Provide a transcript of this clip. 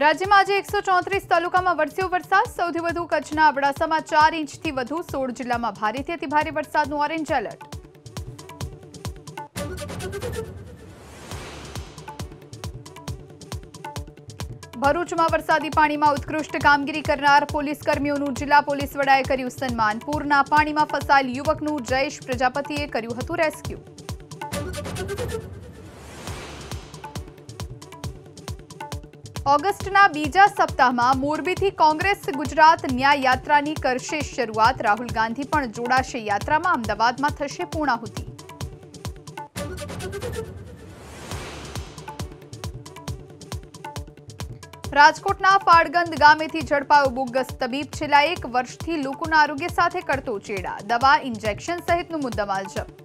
રાજ્યમાં આજે એકસો ચોત્રીસ તાલુકામાં વરસ્યો વરસાદ. સૌથી વધુ કચ્છના અબડાસામાં ચાર ઇંચથી વધુ, સોળ જિલ્લામાં ભારેથી અતિભારે વરસાદનું ઓરેન્જ એલર્ટ. ભરૂચમાં વરસાદી પાણીમાં ઉત્કૃષ્ટ કામગીરી કરનાર પોલીસ કર્મીઓનું જિલ્લા પોલીસ વડાએ કર્યું સન્માન. પૂરના પાણીમાં ફસાયેલ યુવકનું જયેશ પ્રજાપતિએ કર્યું હતું રેસ્ક્યુ. ઓગસ્ટના બીજા સપ્તાહમાં મોરબીથી કોંગ્રેસ ગુજરાત ન્યાય યાત્રાની કરશે શરૂઆત રાહુલ ગાંધી પણ જોડાશે યાત્રામાં અમદાવાદમાં થશે પૂર્ણાહુતિ રાજકોટના ફાડગંદ ગામેથી ઝડપાયો બોગસ તબીબ છેલ્લા એક વર્ષથી લોકોના આરોગ્ય સાથે કરતો ચેડા દવા ઇન્જેક્શન સહિતનું મુદ્દામાલ જપ્ત